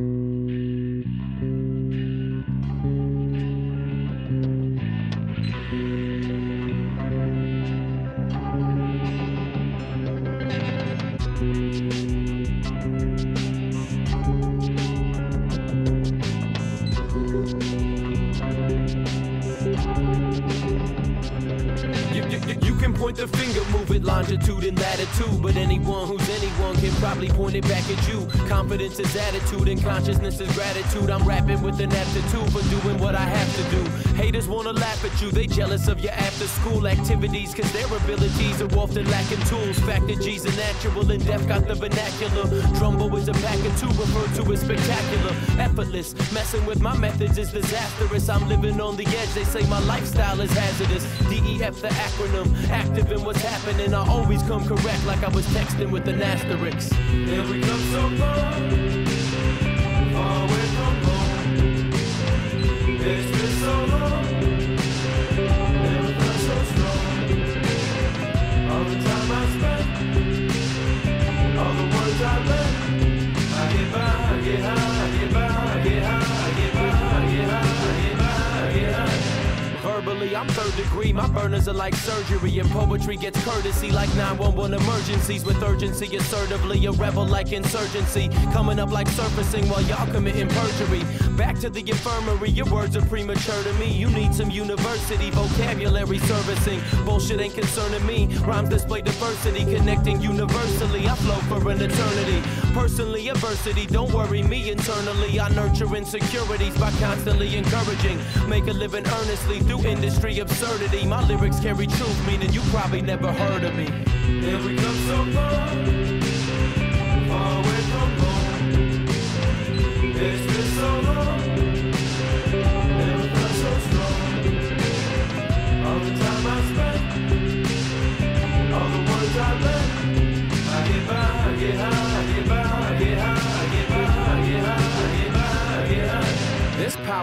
thank you point the finger, move it longitude and latitude. But anyone who's anyone can probably point it back at you. Confidence is attitude and consciousness is gratitude. I'm rapping with an aptitude for doing what I have to do. Haters wanna laugh at you, they jealous of your after school activities, cause their abilities are often lacking tools. Fact that G's are natural and Def got the vernacular. Drumbo is a pack of two, referred to as spectacular. Effortless, messing with my methods is disastrous. I'm living on the edge, they say my lifestyle is hazardous. DEF the acronym, active in what's happening. I always come correct like I was texting with an asterisk. And we come so far, I'm third degree. My burners are like surgery, and poetry gets courtesy like 911 emergencies with urgency. Assertively, a rebel like insurgency. Coming up like surfacing while y'all committing perjury. Back to the infirmary, your words are premature to me. You need some university vocabulary servicing. Bullshit ain't concerning me. Rhymes display diversity, connecting universally. I flow for an eternity. Personally, adversity don't worry me internally. I nurture insecurities by constantly encouraging. Make a living earnestly through industry absurdity. My lyrics carry truth, meaning you probably never heard of me. And we come so far,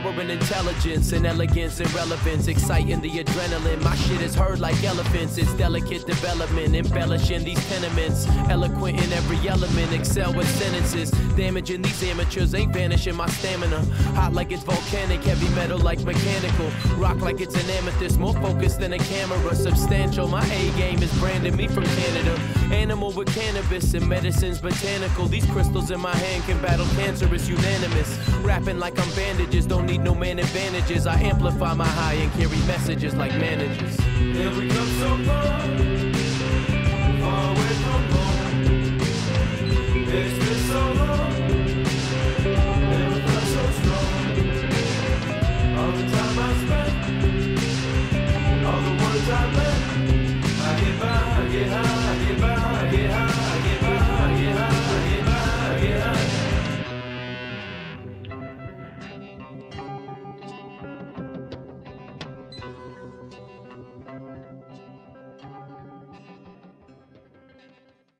power in intelligence and elegance and relevance, exciting the adrenaline. My shit is heard like elephants. It's delicate development, embellishing these tenements. Eloquent in every element, excel with sentences. Damaging these amateurs, ain't vanishing my stamina. Hot like it's volcanic, heavy metal like mechanical. Rock like it's an amethyst, more focused than a camera. Substantial, my A game is branding me from Canada. Animal with cannabis and medicines botanical. These crystals in my hand can battle cancer, it's unanimous. Rapping like I'm bandages, don't need no man advantages. I amplify my high and carry messages like managers. And we come so far,